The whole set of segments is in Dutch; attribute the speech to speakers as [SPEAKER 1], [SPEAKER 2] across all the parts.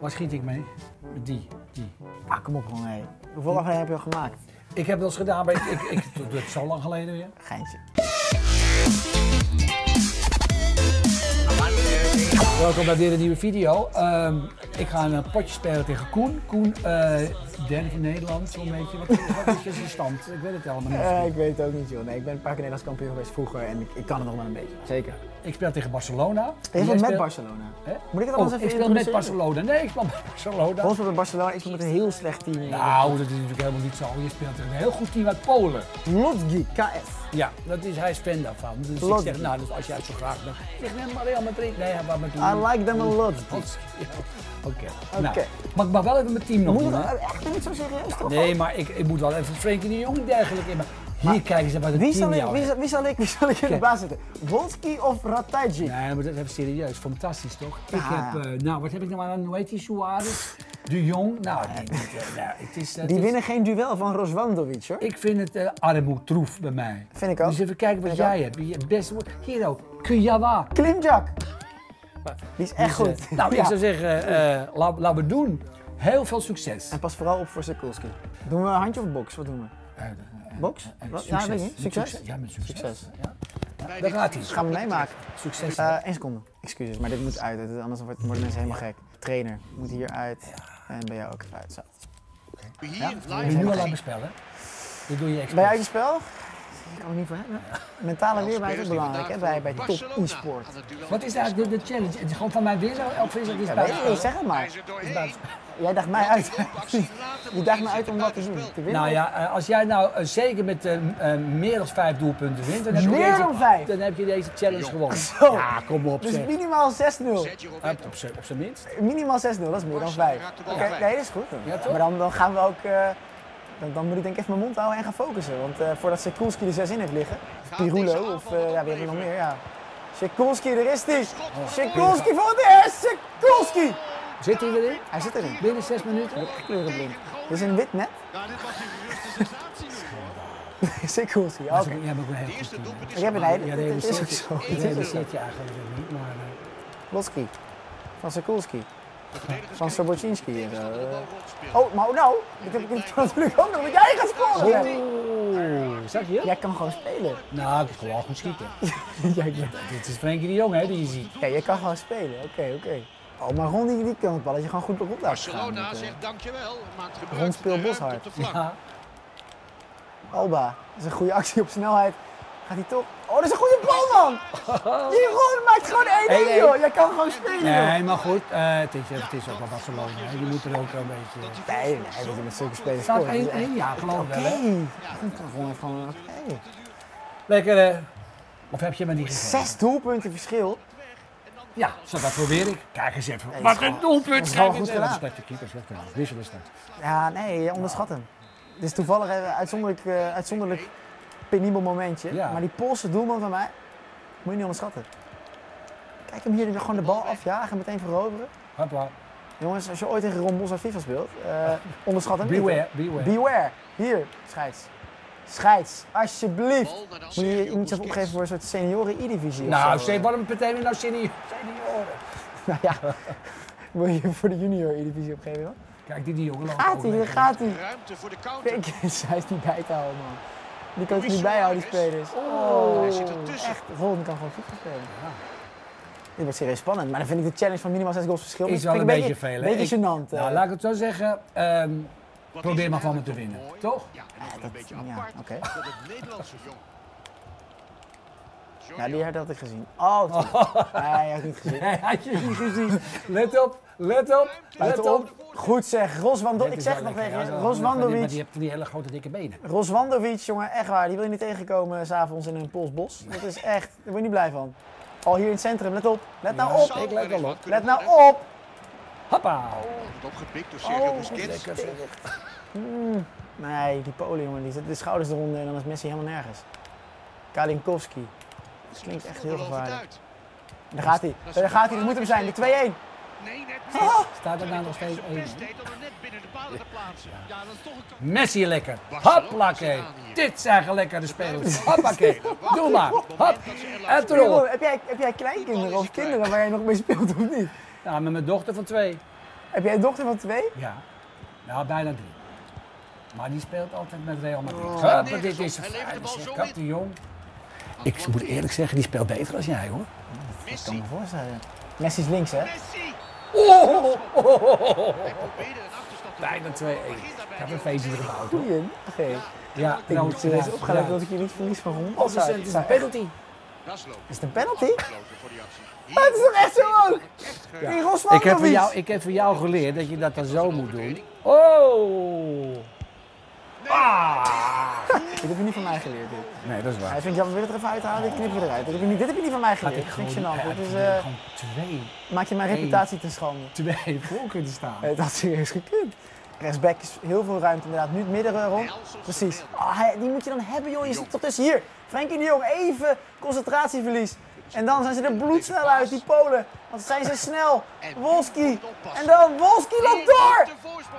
[SPEAKER 1] Waar schiet ik mee? Met Die, die.
[SPEAKER 2] Ah, kom op gewoon, hé. Hoeveel afleveringen heb je al gemaakt?
[SPEAKER 1] Ik heb wel eens gedaan, maar ik, ik, ik doe het zo lang geleden weer.
[SPEAKER 2] Geintje.
[SPEAKER 1] Welkom bij weer een nieuwe video. Ehm, ik ga een potje spelen tegen Koen. Koen, eh derde in Nederland, zo'n beetje. Wat, wat is je stand? Ik weet het helemaal niet.
[SPEAKER 2] Eh, ik weet het ook niet, joh. Nee, ik ben een paar keer Nederlands kampioen geweest vroeger en ik, ik kan het nog wel een beetje. Zeker.
[SPEAKER 1] Ik speel tegen Barcelona.
[SPEAKER 2] Je speelt met Barcelona.
[SPEAKER 1] Hè?
[SPEAKER 2] Moet ik dat
[SPEAKER 1] Oh,
[SPEAKER 2] anders even
[SPEAKER 1] ik speel met? Barcelona. Nee, ik speel met Barcelona.
[SPEAKER 2] Volgens mij met Barcelona, speel met een heel slecht team.
[SPEAKER 1] Nou, dat is natuurlijk helemaal niet zo. Je speelt tegen een heel goed team uit Polen.
[SPEAKER 2] Lodgi, KF.
[SPEAKER 1] Ja, dat is, hij is fan daarvan. Dus ik zeg, nou, dus als jij het zo graag bent. Zeg, neem maar Real Madrid. Nee, wat me doen.
[SPEAKER 2] I like them a lot.
[SPEAKER 1] Oké.
[SPEAKER 2] Oké.
[SPEAKER 1] Nou, mag ik maar wel even mijn team nog
[SPEAKER 2] Moet
[SPEAKER 1] doen,
[SPEAKER 2] het
[SPEAKER 1] hè?
[SPEAKER 2] echt niet zo serieus toch?
[SPEAKER 1] Nee, maar ik, ik moet wel even Frenkie de Jong dergelijke in. Maar hier kijken ze bij de
[SPEAKER 2] Wie
[SPEAKER 1] team
[SPEAKER 2] zal, ik, wie, zal, wie, zal ik, wie zal ik in de baas zetten? Wolski of Ratajci?
[SPEAKER 1] Nee, maar dat is even serieus. Fantastisch, toch? Ik heb, eh, nou, wat heb ik nou aan? Hoe heet die Suarez? De Jong? Nou, die, die, eh, nou, het is... het
[SPEAKER 2] Die
[SPEAKER 1] is-
[SPEAKER 2] winnen geen duel van Roswandovic hoor.
[SPEAKER 1] Ik vind het uh, armoe troef bij mij.
[SPEAKER 2] Vind ik ook.
[SPEAKER 1] Dus even kijken wat
[SPEAKER 2] Vind ik
[SPEAKER 1] jij hebt. Je beste woord. Hier ook. Kujawa.
[SPEAKER 2] Klimjak. Die is echt
[SPEAKER 1] Dus,
[SPEAKER 2] goed.
[SPEAKER 1] eh, nou,
[SPEAKER 2] Ja.
[SPEAKER 1] ik zou zeggen, eh laat laten we doen. Heel veel succes.
[SPEAKER 2] En pas vooral op voor Sikulski. Doen we een handje of box? Wat doen we?
[SPEAKER 1] Eh,
[SPEAKER 2] Box?
[SPEAKER 1] eh,
[SPEAKER 2] Wat? Ja, weet ik niet.
[SPEAKER 1] Met
[SPEAKER 2] Succes?
[SPEAKER 1] Ja, met succes.
[SPEAKER 2] Succes.
[SPEAKER 1] Ja. Ja, daar gaat hij.
[SPEAKER 2] Gaan we meemaken.
[SPEAKER 1] Succes.
[SPEAKER 2] Eh Eén seconde. Excuses, maar dit moet uit. Dit- Anders wordt- worden mensen helemaal gek. Trainer moet hier uit. En bij jou ook even uit. Zo.
[SPEAKER 1] Je
[SPEAKER 3] live
[SPEAKER 1] nu al laten spelen? Dit doe je
[SPEAKER 2] Ben jij
[SPEAKER 1] expres.
[SPEAKER 2] je spel? Ik kan er niet voor hebben. Mentale weerbaarheid is ook belangrijk hè, bij, bij top
[SPEAKER 3] Barcelona
[SPEAKER 2] e-sport.
[SPEAKER 3] het
[SPEAKER 1] Wat is eigenlijk de, de challenge? Het is gewoon van mij winnen of is het iets
[SPEAKER 2] Ja, weet zeg het maar.
[SPEAKER 3] Is.
[SPEAKER 2] Jij daagt mij uit. Je daagt me uit om wat te doen. Te winnen.
[SPEAKER 1] Nou ja, eh, als jij nou eh, zeker met eh, eh, meer dan vijf doelpunten wint, dan heb, je
[SPEAKER 2] Meer
[SPEAKER 1] deze,
[SPEAKER 2] dan vijf?
[SPEAKER 1] dan heb je deze challenge gewonnen.
[SPEAKER 2] Zo.
[SPEAKER 1] Ja, kom op
[SPEAKER 2] Dus
[SPEAKER 1] zeg.
[SPEAKER 2] minimaal 6-0.
[SPEAKER 3] Sergio
[SPEAKER 1] Op, op zijn minst.
[SPEAKER 2] Minimaal 6-0, dat is meer dan 5.
[SPEAKER 3] raakt de
[SPEAKER 2] Oké, nee, dat is goed.
[SPEAKER 1] Ja,
[SPEAKER 2] maar dan, dan gaan we ook. eh, dan, dan moet ik denk ik even mijn mond houden en gaan focussen. Want eh, voordat Sekulski er 6 in heeft liggen, of Pirulo, of eh, ja, wie hebben we nog meer? Ja. Sekulski, er is die! Sekulski voor het eerst! Sekulski!
[SPEAKER 1] Zit hij erin?
[SPEAKER 2] Hij zit erin.
[SPEAKER 1] Binnen zes minuten?
[SPEAKER 2] Kleurenblind. Dit is een wit net.
[SPEAKER 3] Ja, dit was de sensatie.
[SPEAKER 2] Sekulski, oké.
[SPEAKER 1] Dat ook- Jij hebt ook een heel
[SPEAKER 3] De
[SPEAKER 1] goed team.
[SPEAKER 2] Ik heb een hele.
[SPEAKER 1] Ja,
[SPEAKER 2] Het is ook zo.
[SPEAKER 1] realiseert je eigenlijk niet, maar... eh,
[SPEAKER 2] Loski. Van Sekulski. Van Sobocinski. Oh, maar nou, ik heb ik natuurlijk ook nog, want jij gaat scoren! Jij.
[SPEAKER 1] Oeh, zag je?
[SPEAKER 2] Jij kan gewoon spelen.
[SPEAKER 1] Nou, ik kan wel goed schieten.
[SPEAKER 2] Jij, jij-
[SPEAKER 1] Dit is Frenkie de Jong, hè, die je ziet.
[SPEAKER 2] ja, jij kan gewoon spelen, oké, oké. Oh, maar Ron die, die kan het balletje gewoon goed rond laten gaan.
[SPEAKER 3] Barcelona
[SPEAKER 2] met, eh,
[SPEAKER 3] zegt dankjewel. Maakt gebruik
[SPEAKER 2] Rondspeel
[SPEAKER 3] van de ruimte
[SPEAKER 2] Boshart.
[SPEAKER 3] op de flank.
[SPEAKER 1] Ja.
[SPEAKER 2] Alba, dat is een goede actie op snelheid. Gaat hij toch? Oh, dat is een goede bal, man! Die Ron maakt gewoon 1-1,
[SPEAKER 1] 1-1.
[SPEAKER 2] joh. Jij kan gewoon spelen, joh.
[SPEAKER 1] Nee, maar goed, eh, het, is, het is ook wel Barcelona. Hè. Je moet er ook een beetje...
[SPEAKER 2] Nee, nee, dat je met zulke spelers
[SPEAKER 1] Staat
[SPEAKER 2] scoort. dat is
[SPEAKER 1] 1-1?
[SPEAKER 2] echt-
[SPEAKER 1] Ja, geloof ik
[SPEAKER 2] Oké.
[SPEAKER 1] wel, hè.
[SPEAKER 2] Gewoon even gewoon...
[SPEAKER 1] Lekker, eh. Of heb je me niet gegeven?
[SPEAKER 2] Zes doelpunten verschil.
[SPEAKER 1] Ja, zo dat probeer ik. Kijk eens even.
[SPEAKER 2] Nee,
[SPEAKER 1] Wat een doelpunt.
[SPEAKER 2] dat is goed gedaan.
[SPEAKER 1] Slechte keeper, slechte keeper. Wisselen is dat.
[SPEAKER 2] Ja, nee, onderschat hem. Dit is toevallig een uitzonderlijk, eh, uitzonderlijk penibel momentje.
[SPEAKER 1] Ja.
[SPEAKER 2] Maar die Poolse doelman van mij, moet je niet onderschatten. Kijk hem hier gewoon de bal afjagen en meteen veroveren.
[SPEAKER 1] Hopla.
[SPEAKER 2] Jongens, als je ooit tegen Ron Bos aan FIFA speelt, eh, onderschat hem niet.
[SPEAKER 1] Beware,
[SPEAKER 2] hoor.
[SPEAKER 1] beware.
[SPEAKER 2] Beware. Hier, scheids. Scheids, alsjeblieft. Moet je je niet zelf
[SPEAKER 3] Busquets.
[SPEAKER 2] opgeven voor een soort senioren E-divisie? of
[SPEAKER 1] Nou, zeg, waarom meteen weer nou senior- senioren?
[SPEAKER 2] Nou ja, wil je je voor de junior E-divisie opgeven? Hoor?
[SPEAKER 1] Kijk, die, die jongen loopt
[SPEAKER 2] Gaat hij, daar gaat hij.
[SPEAKER 3] Ruimte voor de counter.
[SPEAKER 2] Kijk hij is niet bij te houden, man. Die kan het niet bijhouden, die spelers.
[SPEAKER 3] Oh, hij zit ertussen.
[SPEAKER 2] Echt, Ron kan gewoon FIFA spelen. Dit wordt serieus spannend, maar dan vind ik de challenge van minimaal 6 goals verschil.
[SPEAKER 1] Is wel een beetje veel, hè?
[SPEAKER 2] beetje gênant. eh.
[SPEAKER 1] Nou, laat ik het zo zeggen. ehm, probeer maar van me te winnen.
[SPEAKER 3] mooi?
[SPEAKER 1] Toch?
[SPEAKER 3] Ja, en
[SPEAKER 2] Ja,
[SPEAKER 3] wel een
[SPEAKER 2] dat-
[SPEAKER 3] beetje
[SPEAKER 2] ja,
[SPEAKER 3] apart
[SPEAKER 2] oké.
[SPEAKER 3] dat het Nederlandse jong.
[SPEAKER 2] Ja, die had ik gezien. Oh, nee, hij had ik niet gezien.
[SPEAKER 1] Nee, had je niet gezien. Let op, let op, let
[SPEAKER 2] Let
[SPEAKER 1] op.
[SPEAKER 2] op. Goed zeg, Roswando ik zeg nog tegen je,
[SPEAKER 1] Maar die
[SPEAKER 2] Roswandovic.
[SPEAKER 1] hebt die hele grote dikke benen.
[SPEAKER 2] Roswandovic, jongen, echt waar. Die wil je niet tegenkomen s'avonds in een Pools bos. Dat is echt, daar word je niet blij van. Al hier in het centrum, let op. Let nou op.
[SPEAKER 1] ik let wel op.
[SPEAKER 2] Let nou op.
[SPEAKER 1] Hoppa.
[SPEAKER 3] Wordt opgepikt door Sergio
[SPEAKER 2] Oh,
[SPEAKER 3] Busquets.
[SPEAKER 1] Lekker zeg.
[SPEAKER 2] Mm. Nee, die Polen, jongen, die zetten de schouders eronder en dan is Messi helemaal nergens. Kalinkowski. Dat klinkt echt heel gevaarlijk. Daar gaat hij. Daar gaat hij. Dat moet hem zijn. De 2-1.
[SPEAKER 3] Nee, net niet.
[SPEAKER 1] Staat er nou nog steeds één?
[SPEAKER 3] best deed om net binnen de palen te plaatsen. Ja, dat is toch een
[SPEAKER 1] Messi lekker. Hoppakee. Dit zijn gelekkerde spelers. Hoppakee. Doe maar. Hop. En erop.
[SPEAKER 2] heb jij, heb jij kleinkinderen of kinderen waar jij nog mee speelt of niet?
[SPEAKER 1] Ja, met mijn dochter van twee.
[SPEAKER 2] Heb jij een dochter van twee?
[SPEAKER 1] Ja. Nou, bijna drie. Maar die speelt altijd met Real Madrid.
[SPEAKER 2] Oh.
[SPEAKER 3] Nee,
[SPEAKER 1] dit is een Jong. Ik moet eerlijk zeggen, die speelt beter dan jij hoor.
[SPEAKER 2] Ik kan me voorstellen. Messi is links, hè?
[SPEAKER 1] Oh, Bijna 2-1.
[SPEAKER 3] Begin daarbij
[SPEAKER 1] Ik heb een feestje gebouwd.
[SPEAKER 2] Goeie. Oké.
[SPEAKER 1] Ja,
[SPEAKER 2] Ik
[SPEAKER 1] nou,
[SPEAKER 2] moet serieus opgaan
[SPEAKER 1] ja.
[SPEAKER 2] dat ik hier niet verlies van Ron.
[SPEAKER 1] Oh, dus het is een penalty.
[SPEAKER 2] Is het een penalty?
[SPEAKER 3] Afgesloten voor die actie.
[SPEAKER 2] Het is toch echt zo ook?
[SPEAKER 1] Ik heb,
[SPEAKER 2] Roswandovic.
[SPEAKER 1] jou, ik heb van jou geleerd dat je dat dan zo moet doen. Oh!
[SPEAKER 2] Dit heb je niet van mij geleerd, dit.
[SPEAKER 1] Nee, dat is
[SPEAKER 2] Hij
[SPEAKER 1] waar.
[SPEAKER 2] vindt, ja, we willen het er even uithalen, dit knippen we eruit. Dit heb je niet, dit heb je niet van mij geleerd.
[SPEAKER 1] ik
[SPEAKER 2] Dat vind ik gênant.
[SPEAKER 1] ja,
[SPEAKER 2] eh,
[SPEAKER 1] gewoon twee,
[SPEAKER 2] maak je mijn reputatie ten schande.
[SPEAKER 1] twee voor kunnen staan.
[SPEAKER 2] Het had serieus gekund. Rechtsback is heel veel ruimte inderdaad. Nu het midden rond. Precies. Hij- die moet je dan hebben joh. Je zit toch tussen hier. Frenkie de Jong, even concentratieverlies. En dan zijn ze er bloedsnel uit, die Polen. Want zijn ze snel. Wolski. En dan Wolski loopt door.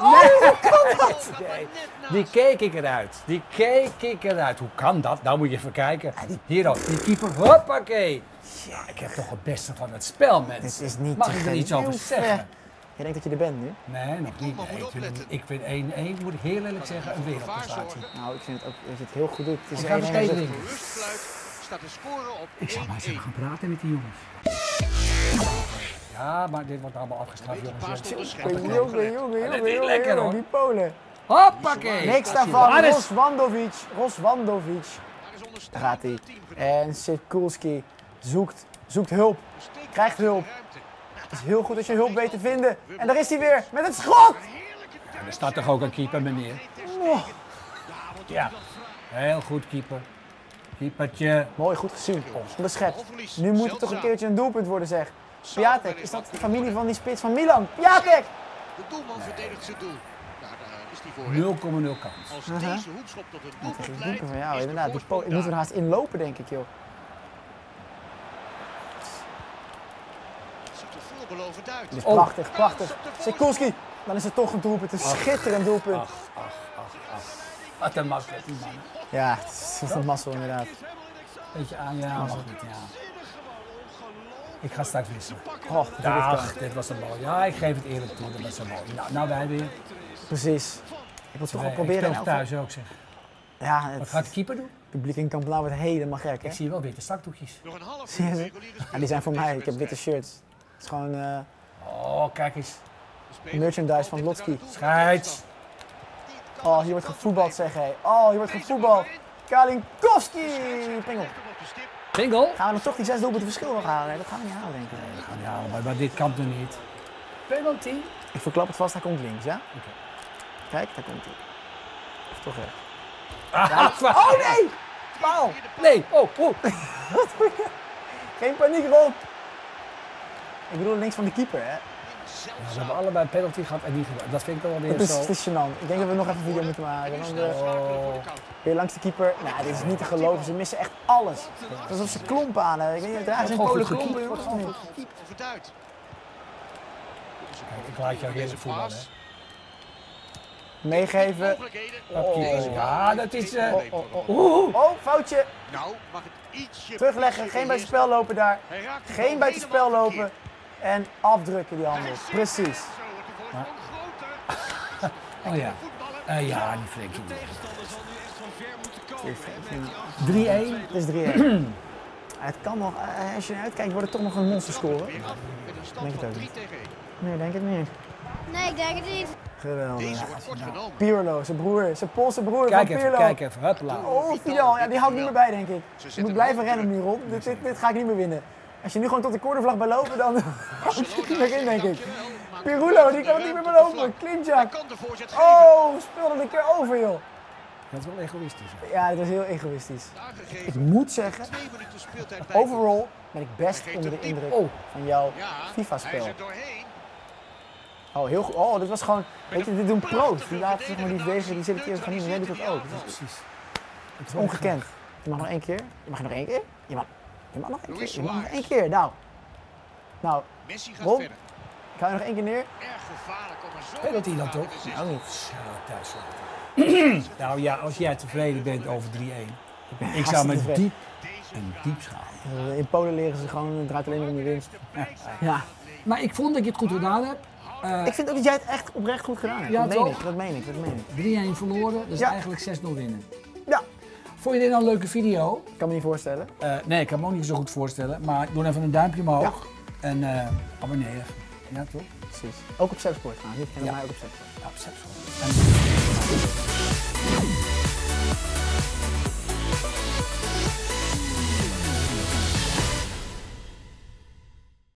[SPEAKER 2] Oh, hoe kan dat?
[SPEAKER 1] Nee, die keek ik eruit. Die keek ik eruit. Hoe kan dat? Nou moet je even kijken. Hier ook, die keeper. Hoppakee. Ja, ik heb toch het beste van het spel, mensen.
[SPEAKER 2] Dit is niet
[SPEAKER 1] Mag ik er iets over zeggen?
[SPEAKER 2] Je denkt dat je er bent nu?
[SPEAKER 1] Nee, nog niet. Nee, ik vind-
[SPEAKER 3] opletten.
[SPEAKER 1] ik vind 1-1, moet ik heel eerlijk zeggen, een wereldprestatie.
[SPEAKER 2] Nou, ik vind het ook dat je het heel goed doet. Het is
[SPEAKER 1] Ik ga
[SPEAKER 2] 1-1
[SPEAKER 1] vergeten dingen.
[SPEAKER 3] Rustfluit staat de score op
[SPEAKER 1] Ik zal maar eens
[SPEAKER 3] 1-1.
[SPEAKER 1] even gaan praten met die jongens. Ja, maar dit wordt allemaal afgestraft, jongens.
[SPEAKER 2] Jongen, jongen, jongen, jongen,
[SPEAKER 1] Dat is
[SPEAKER 2] jongen,
[SPEAKER 1] lekker,
[SPEAKER 2] jongen,
[SPEAKER 1] hoor.
[SPEAKER 2] die Polen.
[SPEAKER 1] Hoppakee!
[SPEAKER 2] Niks daarvan, Roswandovic. Roswandovic.
[SPEAKER 3] Daar is onder
[SPEAKER 2] Daar gaat hij. En Sikulski zoekt, zoekt hulp. Krijgt hulp. Het is heel goed als je hulp weet te vinden. En daar is hij weer, met het schot!
[SPEAKER 1] Ja, er staat toch ook een keeper, meneer?
[SPEAKER 2] Oh,
[SPEAKER 1] Ja, heel goed keeper.
[SPEAKER 2] Mooi, goed gezien.
[SPEAKER 3] Balverlies.
[SPEAKER 2] Nu moet het toch een keertje een doelpunt worden, zeg. Piatek, is dat de familie van die spits van Milan? Piatek!
[SPEAKER 3] De doelman verdedigt zijn doel. Ja, daar is hij voor.
[SPEAKER 1] 0,0 kans.
[SPEAKER 3] Als
[SPEAKER 2] Uh-huh.
[SPEAKER 3] deze hoekschop tot een doelpunt leidt,
[SPEAKER 2] doelpunt van jou, inderdaad. Die we er haast inlopen, denk ik, joh.
[SPEAKER 3] Ziet er veelbelovend uit.
[SPEAKER 2] Dit is prachtig, prachtig. Sikulski, dan is het toch een doelpunt. Een schitterend doelpunt.
[SPEAKER 1] Ach, ach, ach, ach. Wat een mazzel, die man.
[SPEAKER 2] Ja, het is een mazzel, inderdaad.
[SPEAKER 1] Beetje aan, ja, mag niet, ja. Ik ga straks wisselen.
[SPEAKER 2] Oh, ik
[SPEAKER 1] Dag, dit was een bal. Ja, ik geef het eerlijk toe, dat was een bal. Nou, nou wij weer.
[SPEAKER 2] Precies. Ik wil toch wel
[SPEAKER 1] Ik
[SPEAKER 2] proberen. elk
[SPEAKER 1] thuis ook zeg.
[SPEAKER 2] Ja,
[SPEAKER 1] Wat
[SPEAKER 2] het
[SPEAKER 1] gaat de keeper doen?
[SPEAKER 2] publiek in Kamp Nou wordt helemaal gek, hè?
[SPEAKER 1] Ik zie wel witte zakdoekjes.
[SPEAKER 3] Nog een half
[SPEAKER 2] Zie je Ja, die zijn voor mij. Ik heb witte shirts. Het is gewoon eh,
[SPEAKER 1] Oh, kijk eens.
[SPEAKER 2] merchandise van Lotski.
[SPEAKER 1] Scheids.
[SPEAKER 2] Oh, hier wordt gevoetbald, zeg hé. Oh, hier wordt gevoetbald. Kalinkowski! Pingel.
[SPEAKER 1] Pingel?
[SPEAKER 2] Gaan we dan toch die zes doelpunten verschil nog halen? Nee, dat gaan we niet halen, denk ik.
[SPEAKER 1] Ja, maar, maar dit kan toch niet? Penalty?
[SPEAKER 2] Ik verklap het vast, hij komt links, ja?
[SPEAKER 1] Oké.
[SPEAKER 2] Kijk, daar komt hij. Of toch recht.
[SPEAKER 1] Ah,
[SPEAKER 2] Oh nee! Paal!
[SPEAKER 1] Nee, oh, oh.
[SPEAKER 2] Geen paniek, Ron! Ik bedoel links van de keeper, hè?
[SPEAKER 1] Ja, ze hebben allebei een penalty gehad en niet gedaan. Dat vind ik wel
[SPEAKER 2] Het
[SPEAKER 1] weer
[SPEAKER 2] is,
[SPEAKER 1] zo.
[SPEAKER 2] het is gênant. Ik denk dat we nog even een video moeten maken. Want, eh,
[SPEAKER 1] Oh.
[SPEAKER 2] weer langs de keeper. Nou, dit is niet te geloven. Ze missen echt alles. Het is alsof ze klompen aan hebben. Ik weet niet, dragen ze
[SPEAKER 1] Gewoon
[SPEAKER 2] Polen
[SPEAKER 1] goed
[SPEAKER 2] klompen?
[SPEAKER 1] Wordt. Kijk, ik laat jou weer voetballen. hè.
[SPEAKER 2] Meegeven.
[SPEAKER 1] Oh, ja, dat is... eh,
[SPEAKER 2] Oh, oh, oh. Oh, foutje.
[SPEAKER 3] Nou, mag het ietsje...
[SPEAKER 2] Terugleggen. Geen buitenspel lopen daar.
[SPEAKER 3] De
[SPEAKER 2] Geen buitenspel
[SPEAKER 3] helemaal
[SPEAKER 2] lopen. En afdrukken die handel. Precies.
[SPEAKER 3] Groter.
[SPEAKER 1] Oh ja. Eh, ja, die Frenkie.
[SPEAKER 3] Tegenstander zal nu echt van ver moeten komen.
[SPEAKER 1] 3-1.
[SPEAKER 2] Het is 3-1. Het kan nog, eh, als je uitkijkt, wordt het toch nog een monster scoren. Denk het ook
[SPEAKER 3] 3
[SPEAKER 2] niet.
[SPEAKER 3] tegen 1.
[SPEAKER 2] Nee, denk het niet.
[SPEAKER 4] Nee, ik denk het niet.
[SPEAKER 2] Geweldig.
[SPEAKER 3] Genomen.
[SPEAKER 2] Pirlo, zijn broer, zijn Poolse broer
[SPEAKER 1] Kijk
[SPEAKER 2] van
[SPEAKER 1] even,
[SPEAKER 2] Pirlo.
[SPEAKER 1] kijk even. Huppla.
[SPEAKER 2] Oh, ja, die houdt niet meer bij, denk ik. Je moet blijven rennen nu, Ron. Dit, dit, dit ga ik niet meer winnen. Als je nu gewoon tot de cornervlag bij lopen, dan houdt het niet meer in, denk ik. Pirulo, die kan het niet meer belopen. Klimjak. Oh, speelde een keer over, joh.
[SPEAKER 1] Dat is wel egoïstisch. hè.
[SPEAKER 2] Ja, dat is heel egoïstisch. Ik moet zeggen, overall ben ik best onder de indruk
[SPEAKER 1] Oh,
[SPEAKER 2] van jouw FIFA-spel. Oh, heel goed. Oh, dit was gewoon, weet je, dit doen pro's. Die laten zeg maar die verdedigen, die selecteren gaan niet, jij doet dat ook. Dat is
[SPEAKER 1] precies. Het is
[SPEAKER 2] ongekend. Je mag nog één keer. Je mag nog één keer. Je mag, je mag nog één keer. Je mag nog één keer. Nou. Nou,
[SPEAKER 3] Messi gaat verder.
[SPEAKER 2] ik hou je nog één keer neer.
[SPEAKER 3] Erg gevaarlijk om er zo
[SPEAKER 1] Penalty dan toch?
[SPEAKER 2] Nou.
[SPEAKER 1] Zo, thuis laten. Nou ja, als jij tevreden bent over 3-1. Ik zou me diep en diep schamen.
[SPEAKER 2] In Polen leren ze gewoon, het draait alleen maar om de winst. Ja.
[SPEAKER 1] Maar ik vond dat je het goed gedaan hebt. Eh,
[SPEAKER 2] Ik vind ook dat jij het echt oprecht goed gedaan hebt.
[SPEAKER 1] Ja,
[SPEAKER 2] dat, meen
[SPEAKER 1] toch?
[SPEAKER 2] ik, dat meen ik, dat meen ik.
[SPEAKER 1] 3-1 verloren, dus
[SPEAKER 2] Ja.
[SPEAKER 1] eigenlijk 6-0 winnen. Vond je dit nou een leuke video?
[SPEAKER 2] kan me niet voorstellen.
[SPEAKER 1] Eh, nee, ik kan me ook niet zo goed voorstellen. Maar doe even een duimpje omhoog. En eh abonneer even. Ja, toch?
[SPEAKER 2] Precies. Ook op Sepsport gaan. Kennen
[SPEAKER 1] Ja.
[SPEAKER 2] mij ook op Sepsport.
[SPEAKER 1] Ja, op Sepsport. En-